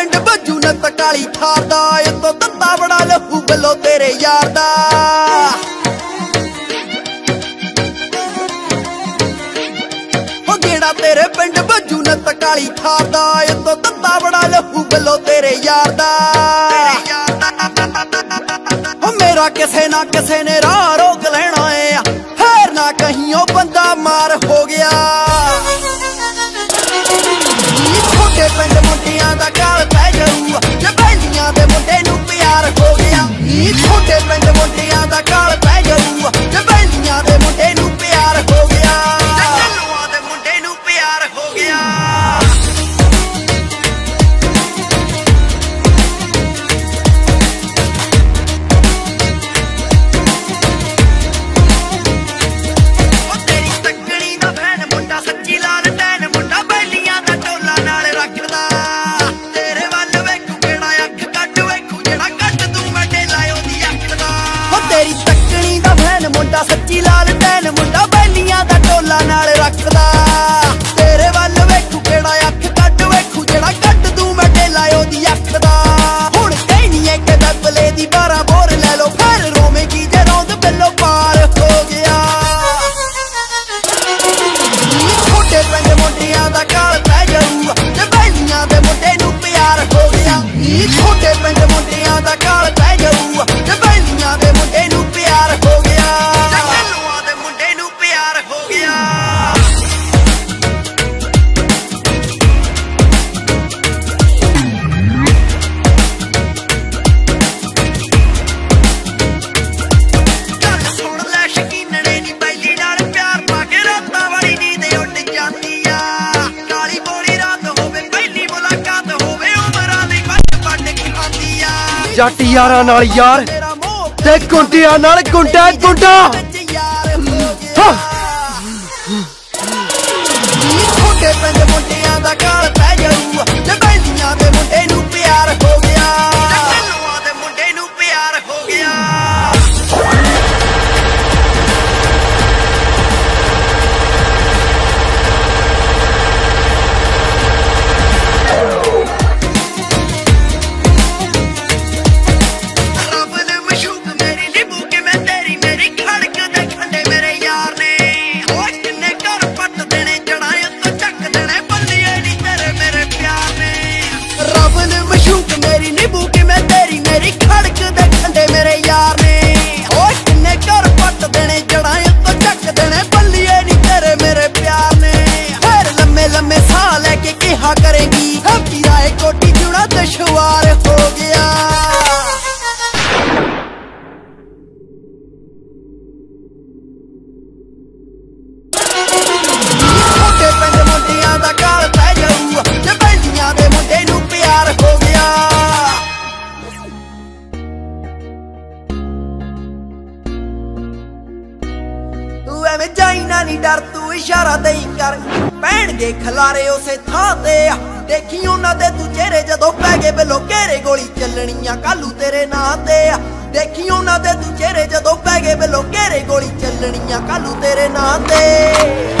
ਪਿੰਡ ਬੱਜੂ ਨਾ ਕਟਾਲੀ ਠਾਰਦਾ ਇਤੋਂ ਤੱਤਾ ਬੜਾ ਲਹੂ ਬਲੋ ਤੇਰੇ ਯਾਰ ਦਾ। ਹੋ ਗੇੜਾ ਤੇਰੇ ਪਿੰਡ ਬੱਜੂ ਨਾ ਕਟਾਲੀ ਠਾਰਦਾ ਇਤੋਂ ਤੱਤਾ ਬੜਾ ਲਹੂ ਬਲੋ ਤੇਰੇ ਯਾਰ ਦਾ। ਹੋ ਮੇਰਾ ਕਿਸੇ ਨਾ ਕਿਸੇ ਨੇ ਰਾਹ I got it. ਸੱਚੀ ਲਾ ਜੱਟ ਯਾਰਾਂ ਨਾਲ ਯਾਰ ਤੇ ਗੁੰਡਿਆਂ ਨਾਲ ਗੁੰਡਾ ਗੁੰਡਾ। ਹਾਂ। ਛੋਟੇ ਪਿੰਡ ਮੁੰਡਿਆਂ ਦਾ ਕਾਲ ਐਵੇਂ ਜਾਈਨਾ ਨਹੀਂ ਡਰ, ਤੂੰ ਇਸ਼ਾਰਾ ਦੇਈ ਕਰ। ਪੈਣ ਦੇ ਖਲਾਰੇ ਉਸੇ ਥਾਂ ਤੇ। ਦੇਖੀ ਉਹਨਾਂ ਦੇ ਤੂੰ ਚਿਹਰੇ ਜਦੋਂ ਪੈ ਗਏ ਬੇ ਲੋਕੇਰੇ ਗੋਲੀ ਚੱਲਣੀਆਂ ਕਾਲੂ ਤੇਰੇ ਨਾਂ ਤੇ। ਦੇਖੀ ਉਹਨਾਂ ਦੇ ਤੂੰ ਚਿਹਰੇ ਜਦੋਂ ਪੈ ਗਏ ਬੇ ਲੋਕੇਰੇ ਗੋਲੀ ਚੱਲਣੀਆਂ ਕਾਲੂ ਤੇਰੇ ਨਾਂ ਤੇ।